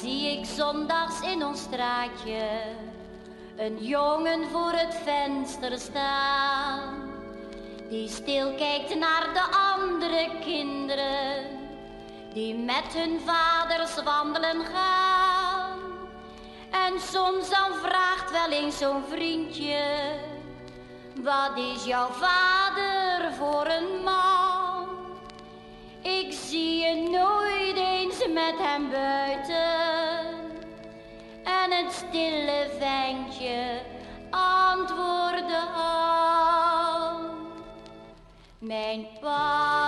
zie ik zondags in ons straatje een jongen voor het venster staan. Die stil kijkt naar de andere kinderen die met hun vaders wandelen gaan. En soms dan vraagt wel eens zo'n vriendje, wat is jouw vader voor een man? Ik zie met hem buiten. En het stille ventje antwoordde aan. Mijn papi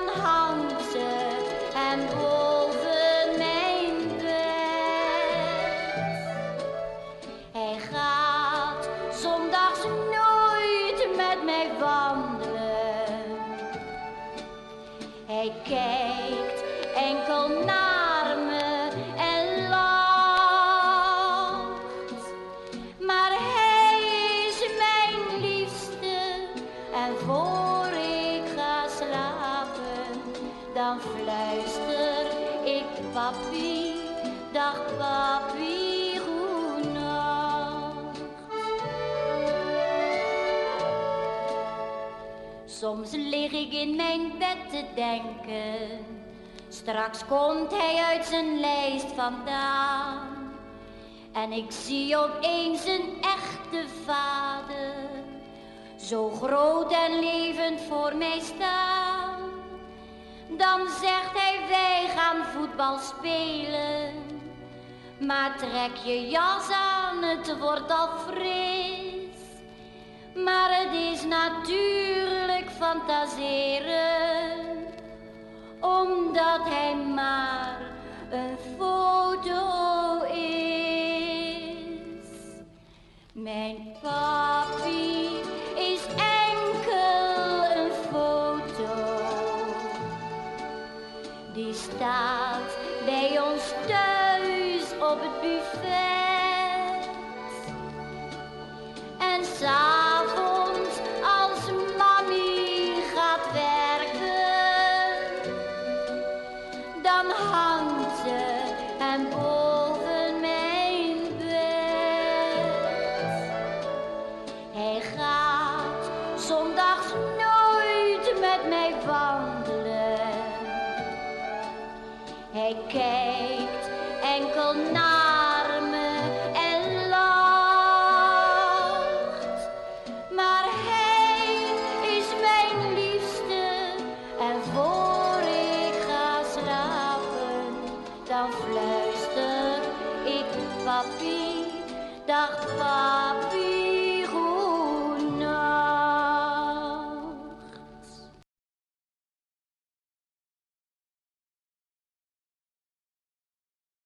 dan hangt ze hem boven mijn bed. Hij gaat zondags nooit met mij wandelen. Hij kijkt dan fluister ik papi, dag papi, goenacht. Soms lig ik in mijn bed te denken. Straks komt hij uit zijn lijst vandaan. En ik zie opeens een echte vader. Zo groot en levend voor mij staan. Dan zegt hij wij gaan voetbal spelen. Maar trek je jas aan, het wordt al fris. Maar het is natuurlijk fantaseren, omdat hij maar een foto is. Mijn papi Die staat bij ons thuis op het buffet. En Hij kijkt enkel naar me en lacht. Maar hij is mijn liefste en voor ik ga slapen, dan fluister ik papi, dag.